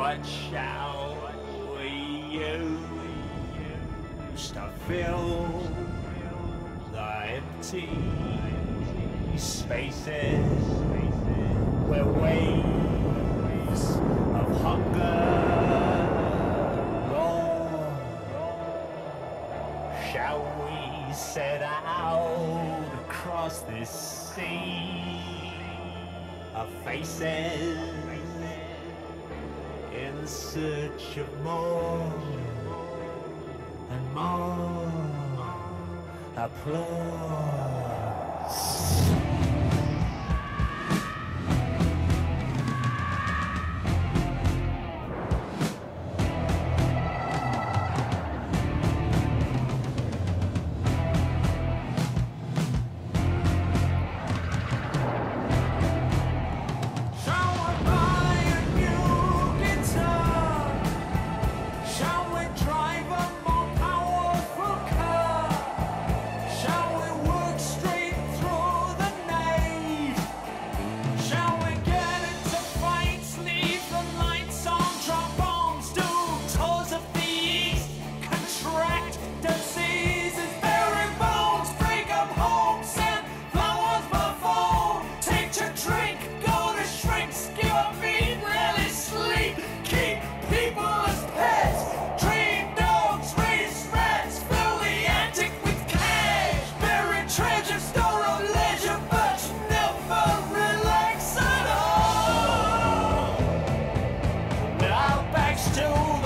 What shall we use to fill the empty spaces where waves of hunger? Shall we set out across this sea of faces in search of more and more applause? tragic story of leisure, but never relax at all. Now back to